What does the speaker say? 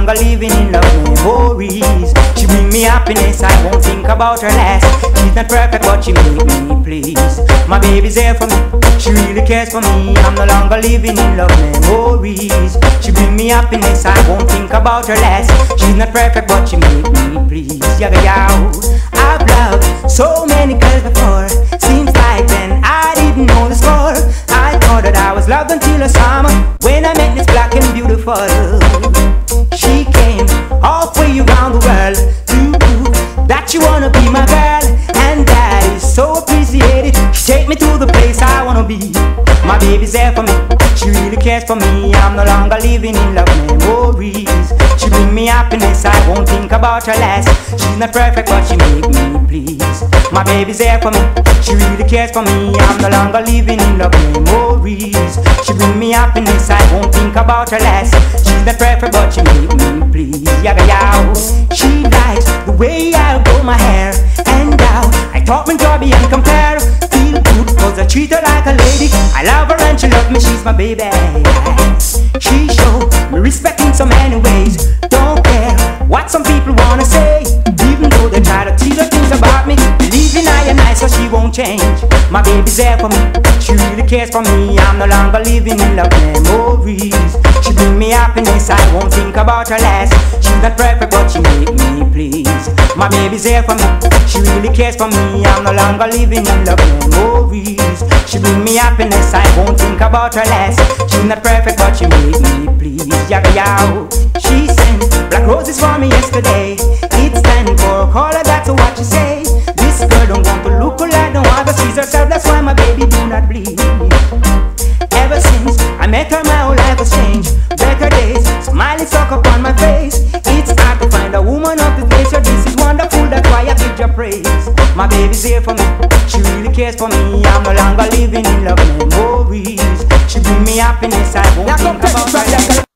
Longer living in love memories. She bring me happiness, I won't think about her last. She's not perfect, but she make me please. My baby's there for me, she really cares for me. I'm no longer living in love memories. She bring me happiness, I won't think about her less. She's not perfect, but she make me please. Yaga yow, I've loved so many girls before. Seems like then I didn't know the score. I thought that I was loved until the summer She came halfway around the world to prove that she wanna be my girl, and that is so appreciated. She take me to the place I wanna be. My baby's there for me, she really cares for me. I'm no longer living in love me happiness, I won't think about her less. She's not perfect, but she make me please. My baby's there for me, she really cares for me. I'm no longer living in love memories. She bring me happiness, I won't think about her less. She's not perfect, but she make me please. Yaga yow. She likes the way I grow my hair and how I talk when Darby and compare. Feel good cause I treat her like a lady. I love her and she love me, she's my baby. She show me respect change. My baby's there for me, she really cares for me. I'm no longer living in love memories. She bring me happiness, I won't think about her less. She's not perfect, but she make me please. My baby's there for me, she really cares for me. I'm no longer living in love memories. She bring me happiness, I won't think about her less. She's not perfect, but she make me please. Yow. She sent black roses for me yesterday. It's time for a She's herself, that's why my baby do not bleed. Ever since I met her, my whole life has changed. Better days, smiling stuck upon my face. It's hard to find a woman of this nature. This is wonderful, that's why I give your praise. My baby's here for me, she really cares for me. I'm no longer living in love memories. She bring me happiness, I won't Now think about it from her. there.